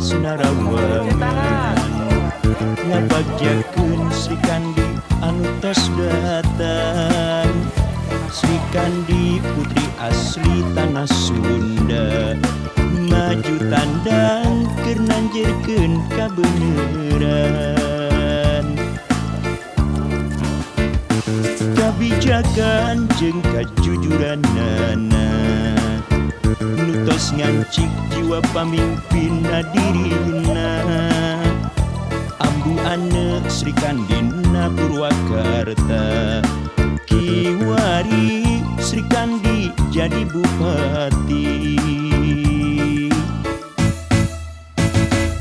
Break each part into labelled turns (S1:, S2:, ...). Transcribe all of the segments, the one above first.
S1: Narawangan Ngabagyakeun Sri Kandi anu tos datang. Sri Kandi putri asli tanah Sunda. Maju tandang keur nanjirkeun kabeneran. Kabijakan jeung kajujuran nana nutos ngancik jiwa pamimpin nadirina ambu ane Sri Kandina Purwakarta. Kiwari Sri Kandi jadi bupati.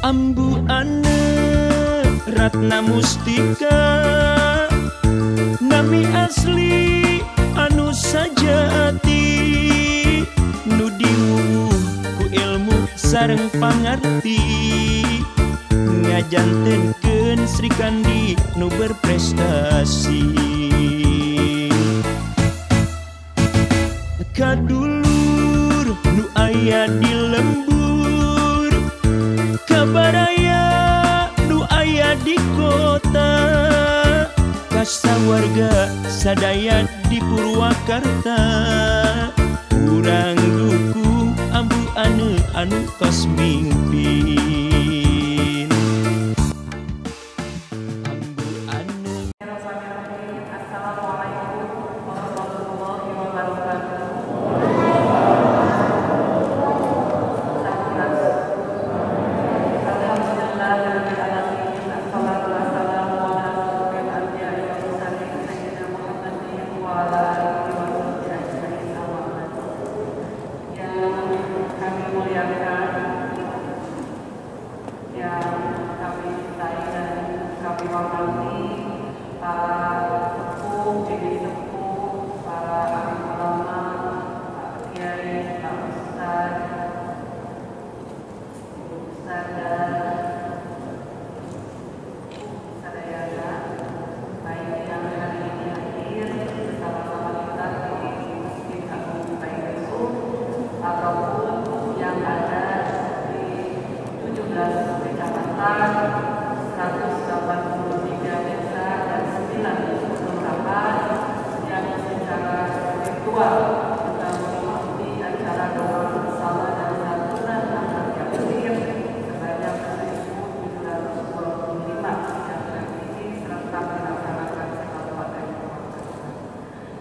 S1: Ambu ane Ratna Mustika. Nami asli anu saya sareng pangerti ngajantenken Sri Kandi nu berprestasi. Kadulur nu aya di lembur. Kabaraya nu aya di kota. Kasta warga sadaya di Purwakarta. Kurang dukung anu anu
S2: kos mimpi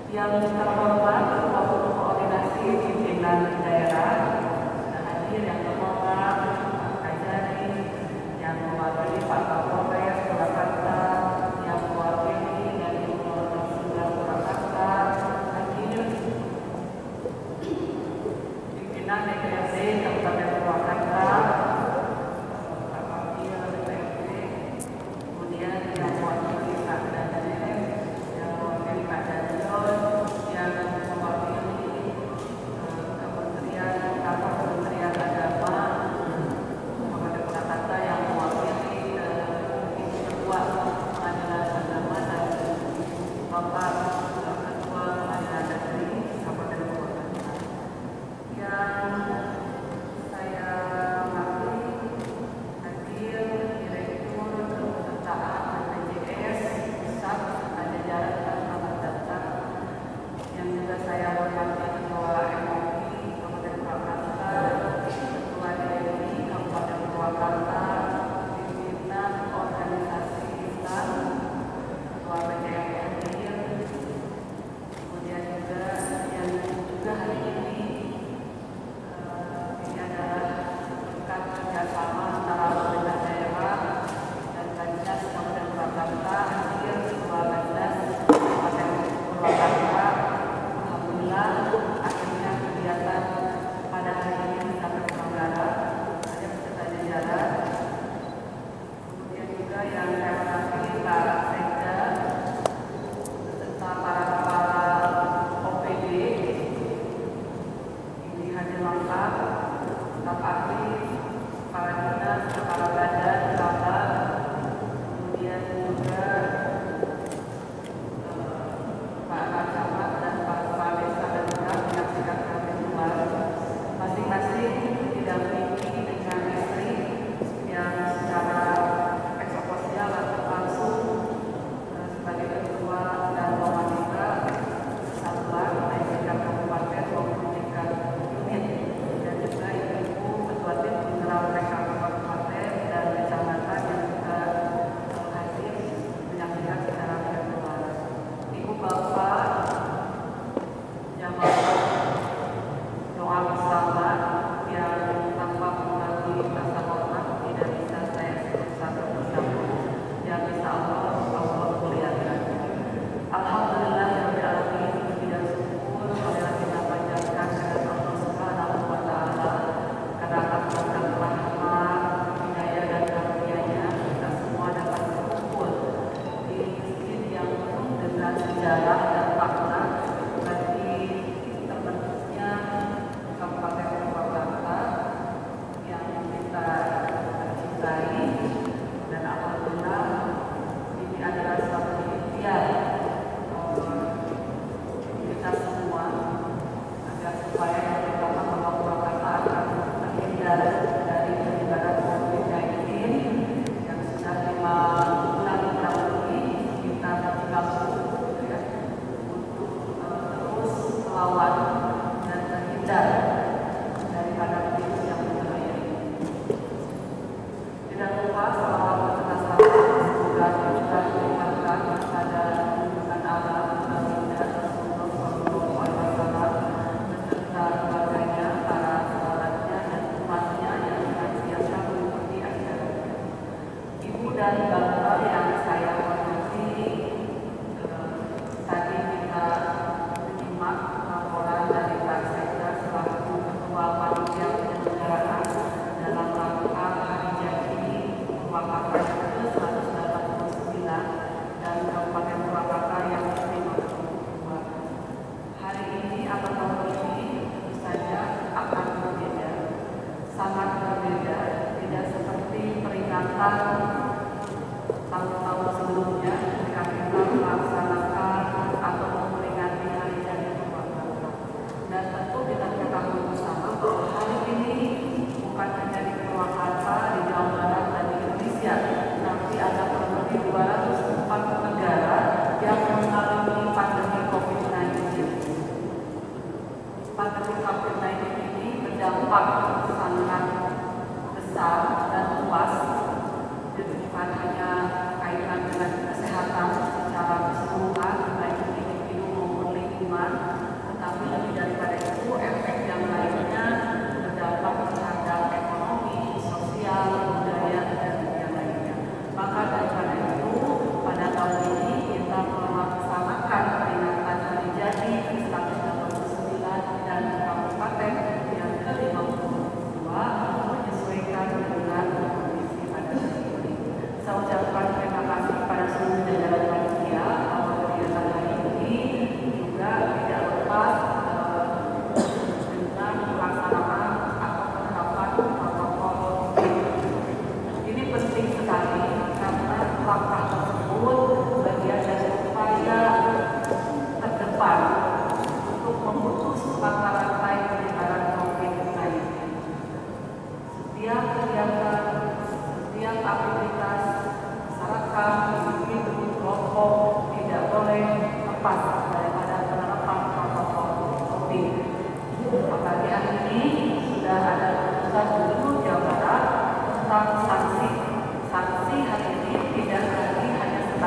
S2: yang terhormat maupun koordinasi pimpinan daerah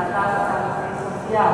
S2: la tasa social,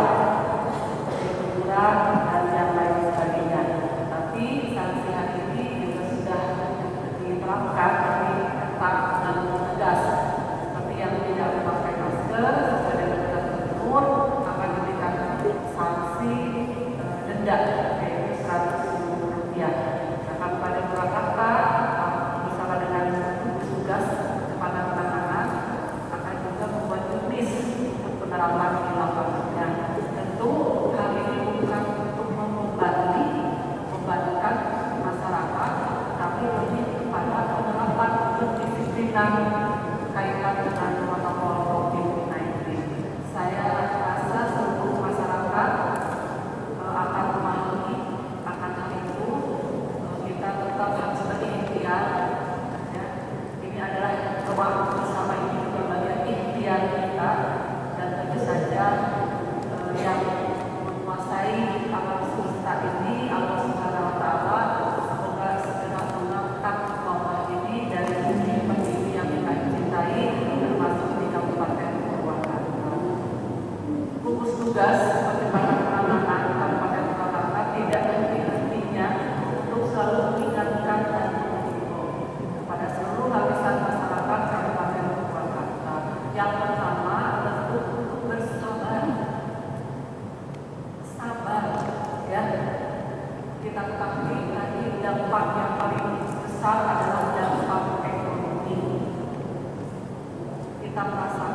S2: Tá da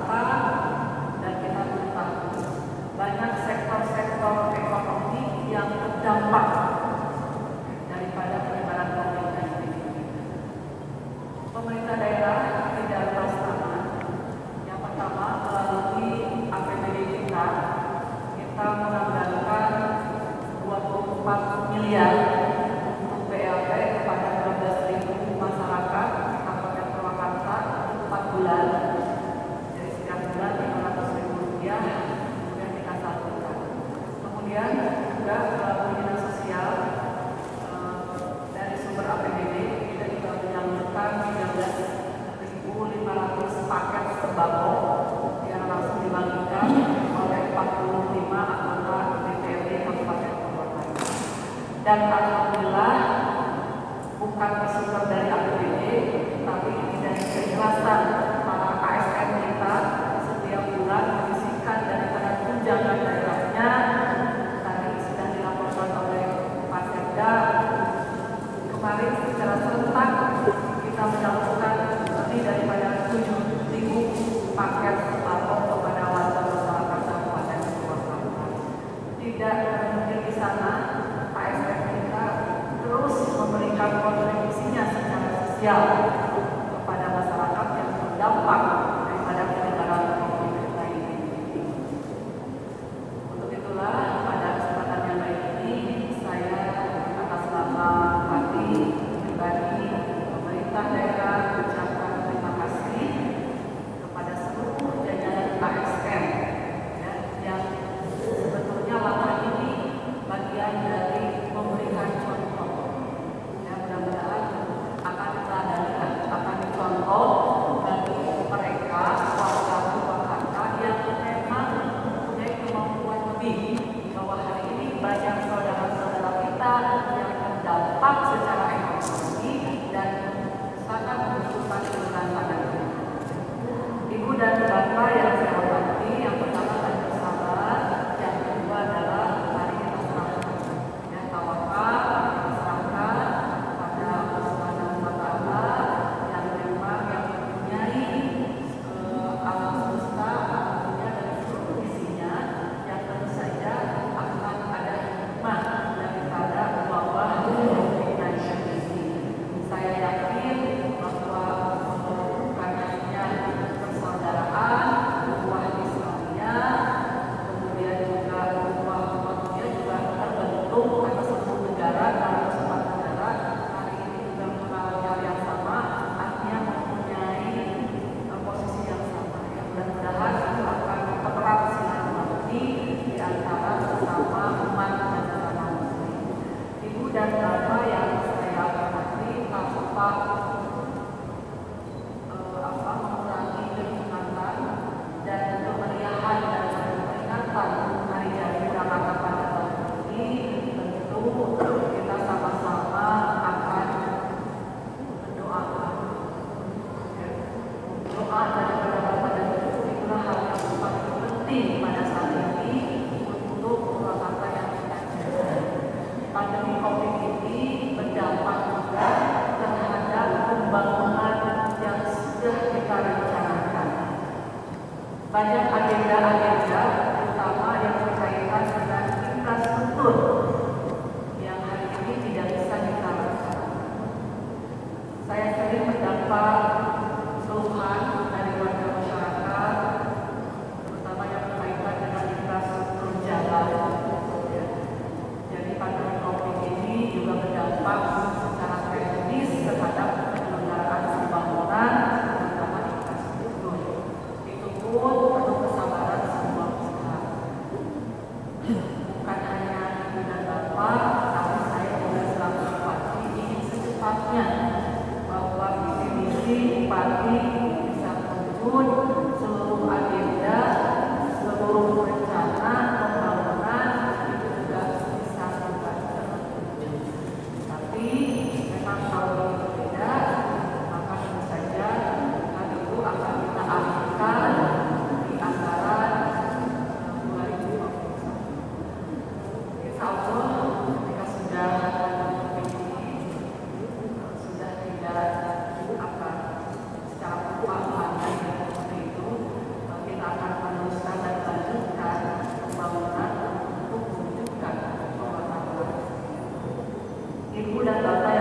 S2: Gracias. ninguna papá